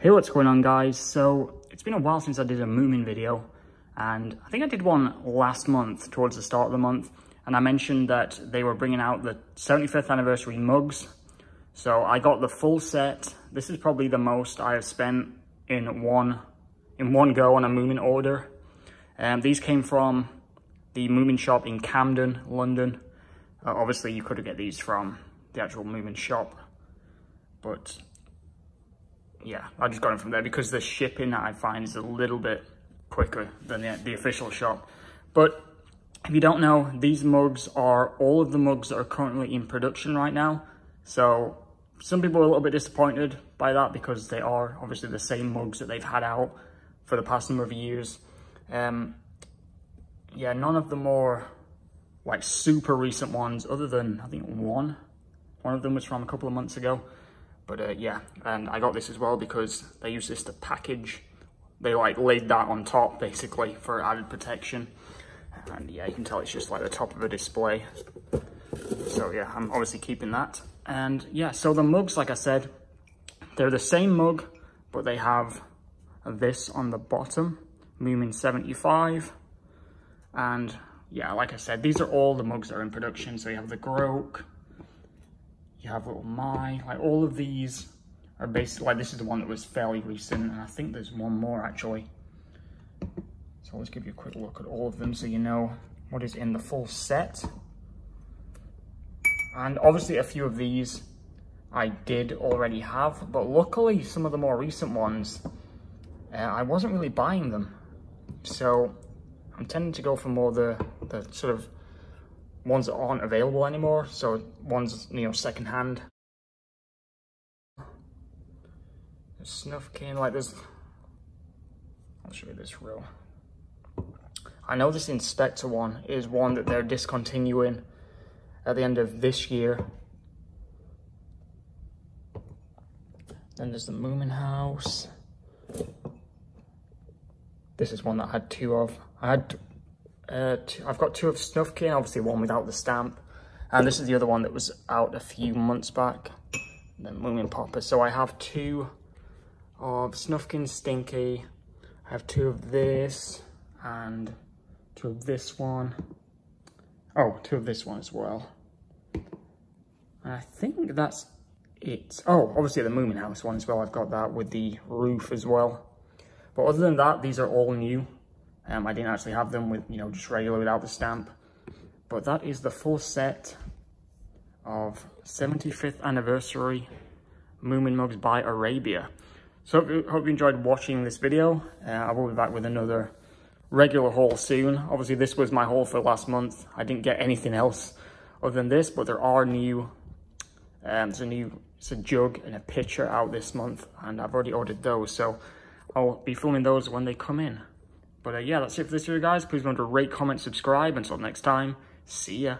Hey, what's going on guys? So it's been a while since I did a Moomin video and I think I did one last month towards the start of the month and I mentioned that they were bringing out the 75th anniversary mugs. So I got the full set. This is probably the most I have spent in one in one go on a Moomin order. Um, these came from the Moomin shop in Camden, London. Uh, obviously you could have get these from the actual Moomin shop, but yeah, I just got them from there because the shipping I find is a little bit quicker than the, the official shop. But if you don't know, these mugs are all of the mugs that are currently in production right now. So some people are a little bit disappointed by that because they are obviously the same mugs that they've had out for the past number of years. Um, yeah, none of the more like super recent ones other than I think one. One of them was from a couple of months ago. But uh, yeah, and I got this as well because they use this to package. They like laid that on top basically for added protection. And yeah, you can tell it's just like the top of a display. So yeah, I'm obviously keeping that. And yeah, so the mugs, like I said, they're the same mug, but they have this on the bottom, Moomin 75. And yeah, like I said, these are all the mugs that are in production. So you have the Groke, you have little My, like all of these are basically, like this is the one that was fairly recent, and I think there's one more actually. So let's give you a quick look at all of them so you know what is in the full set. And obviously a few of these I did already have, but luckily some of the more recent ones, uh, I wasn't really buying them. So I'm tending to go for more the, the sort of ones that aren't available anymore. So ones, you know, secondhand. Snufkin, like this. I'll show you this real. I know this Inspector one is one that they're discontinuing at the end of this year. Then there's the Moomin House. This is one that I had two of. I had uh, two, I've got two of Snufkin, obviously one without the stamp. And this is the other one that was out a few months back. The Moominpappa. So I have two of Snufkin Stinky. I have two of this and two of this one. Oh, two of this one as well. And I think that's it. Oh, obviously the Moomin House one as well. I've got that with the roof as well. But other than that, these are all new. Um, I didn't actually have them with, you know, just regular without the stamp. But that is the full set of 75th anniversary Moomin Mugs by Arabia. So hope you, enjoyed watching this video. Uh, I will be back with another regular haul soon. Obviously this was my haul for last month. I didn't get anything else other than this, but there are new, um, there's a new, it's a jug and a pitcher out this month and I've already ordered those. So I'll be filming those when they come in. But uh, yeah, that's it for this video, guys. Please remember to rate, comment, subscribe. Until next time, see ya.